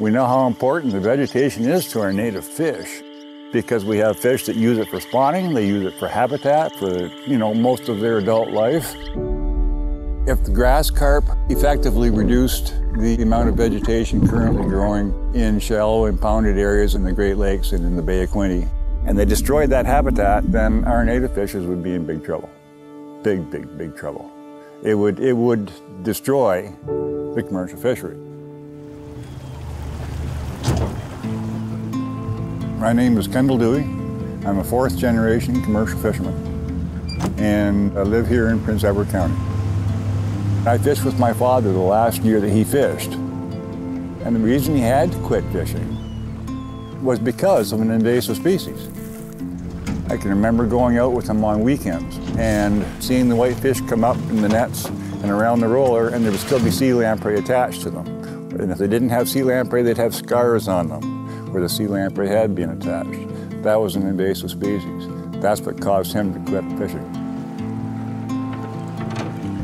We know how important the vegetation is to our native fish because we have fish that use it for spawning, they use it for habitat for, you know, most of their adult life. If the grass carp effectively reduced the amount of vegetation currently growing in shallow impounded areas in the Great Lakes and in the Bay of Quinte, and they destroyed that habitat, then our native fishes would be in big trouble. Big, big, big trouble. It would, it would destroy commercial fishery. My name is Kendall Dewey. I'm a fourth generation commercial fisherman and I live here in Prince Edward County. I fished with my father the last year that he fished. And the reason he had to quit fishing was because of an invasive species. I can remember going out with him on weekends and seeing the white fish come up in the nets and around the roller and there would still be sea lamprey attached to them. And if they didn't have sea lamprey, they'd have scars on them where the sea lamprey had been attached. That was an invasive species. That's what caused him to quit fishing.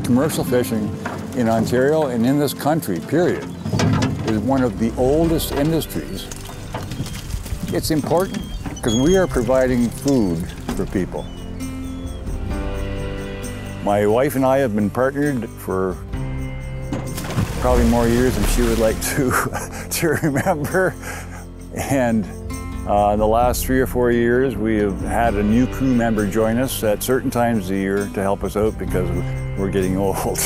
Commercial fishing in Ontario and in this country, period, is one of the oldest industries. It's important because we are providing food for people. My wife and I have been partnered for probably more years than she would like to, to remember. And uh, in the last three or four years, we have had a new crew member join us at certain times of the year to help us out because we're getting old.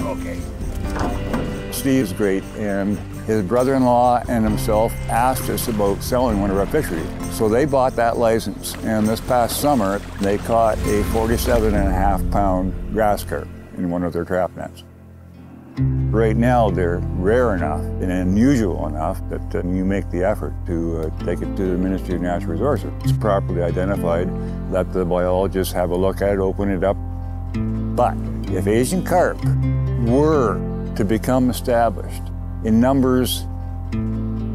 okay. Steve's great, and his brother-in-law and himself asked us about selling one of our fisheries. So they bought that license, and this past summer, they caught a 47 and a half pound grass carp in one of their trap nets. Right now, they're rare enough and unusual enough that uh, you make the effort to uh, take it to the Ministry of Natural Resources. It's properly identified, let the biologists have a look at it, open it up. But if Asian carp were to become established in numbers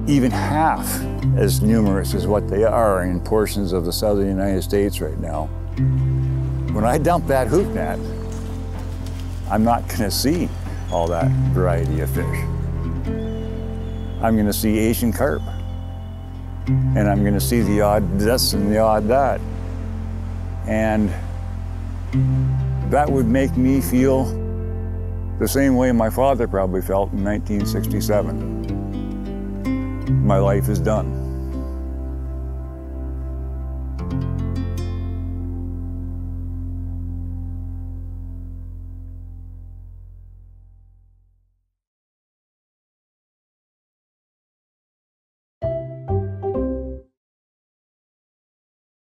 even half as numerous as what they are in portions of the southern United States right now, when I dump that hoop net, I'm not going to see all that variety of fish. I'm going to see Asian carp. And I'm going to see the odd this and the odd that. And that would make me feel the same way my father probably felt in 1967. My life is done.